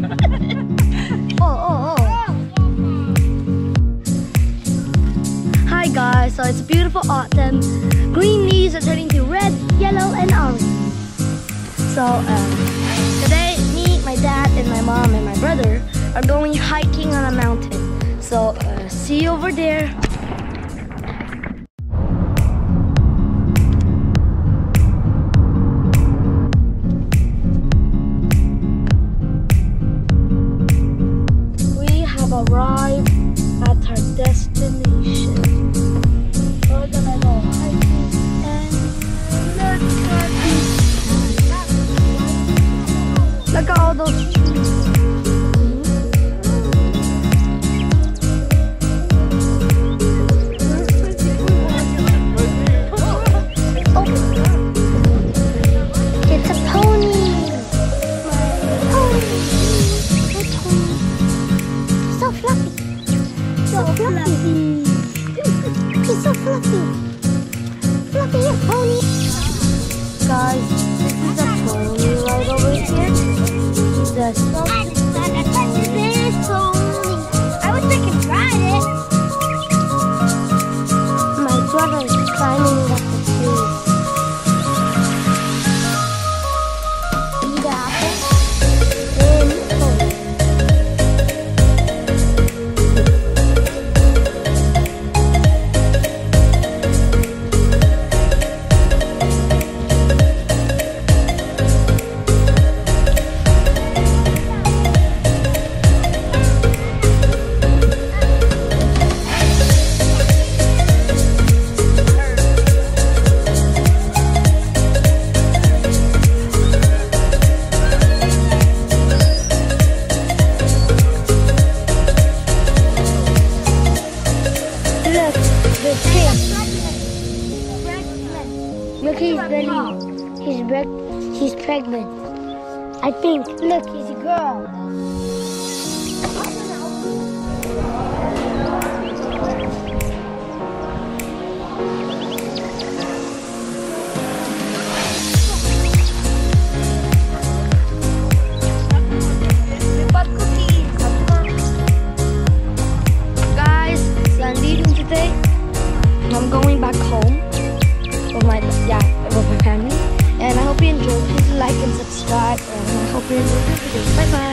oh, oh, oh. Hi guys, so it's a beautiful autumn. Green leaves are turning to red, yellow, and orange. So um, today, me, my dad, and my mom, and my brother are going hiking on a mountain. So uh, see you over there. So fluffy. So fluffy. He's so fluffy. Fluffy pony. Guys, Look, he's belly. He's preg- He's pregnant. I think. Look, he's a girl. Guys, I'm leaving today. I'm going back family, and I hope you